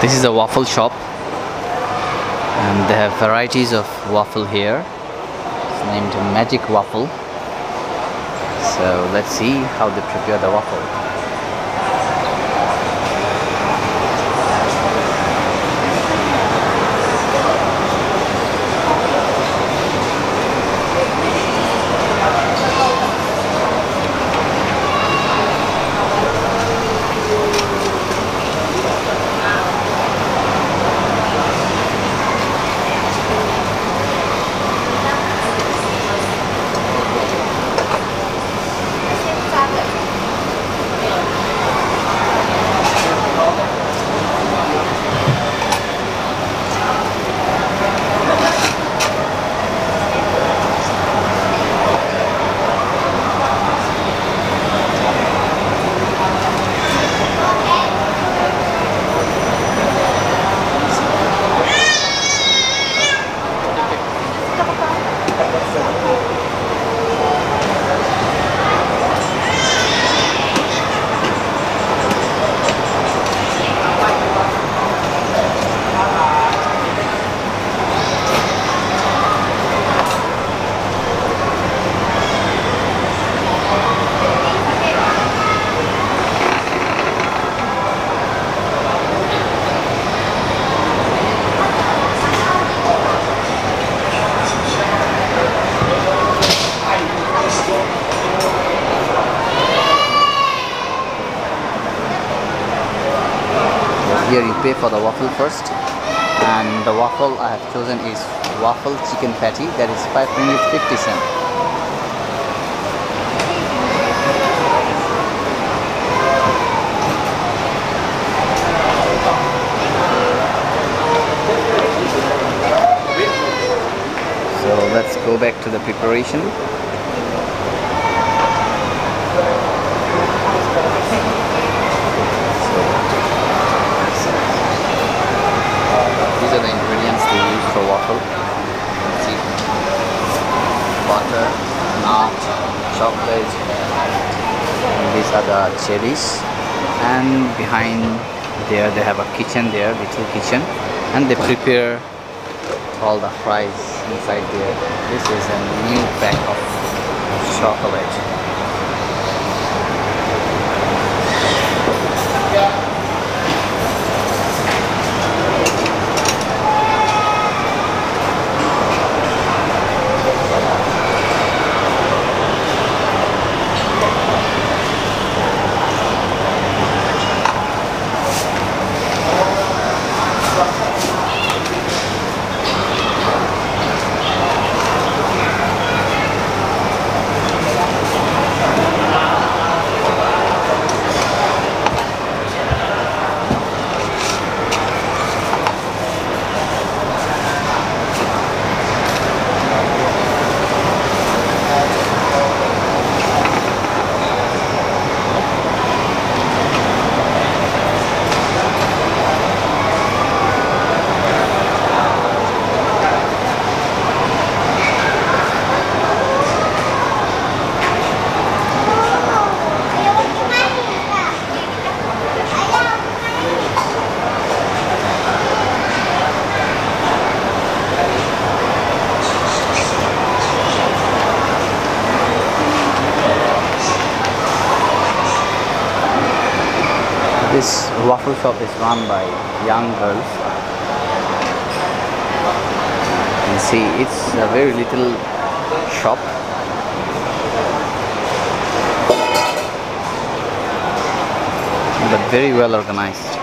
This is a waffle shop and they have varieties of waffle here. It's named Magic Waffle. So let's see how they prepare the waffle. Pay for the waffle first. And the waffle I have chosen is waffle chicken patty that is 5 ringgit 50 cent so let's go back to the preparation these are the ingredients they use for waffle. See, butter, nut, and these are the cherries And behind there they have a kitchen there, little kitchen, and they prepare all the fries inside there. This is a new pack of chocolate. This waffle shop is run by young girls. You see it's a very little shop. But very well organized.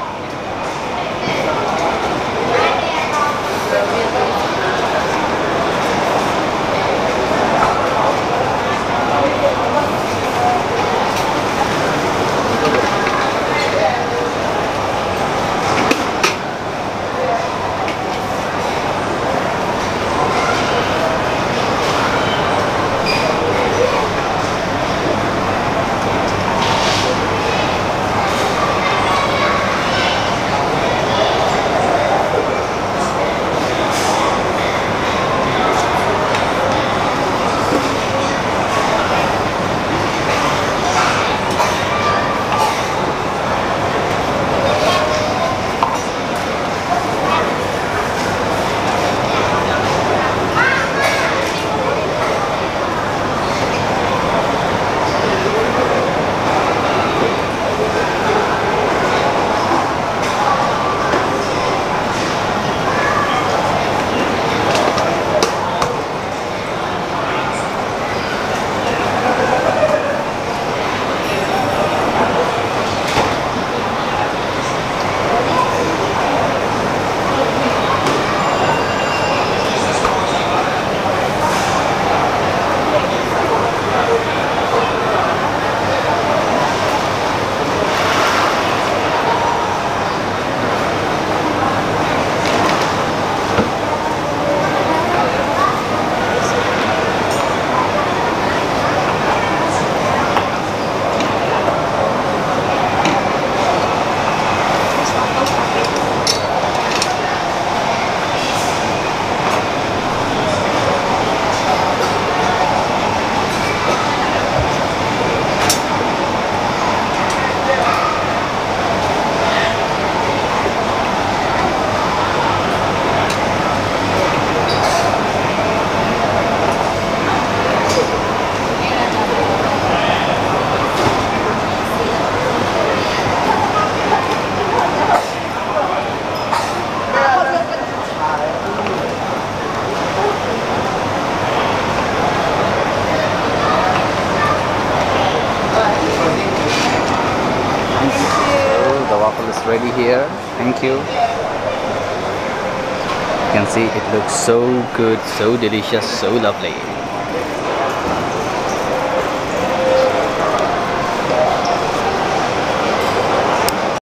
Here. Thank you. You can see it looks so good so delicious so lovely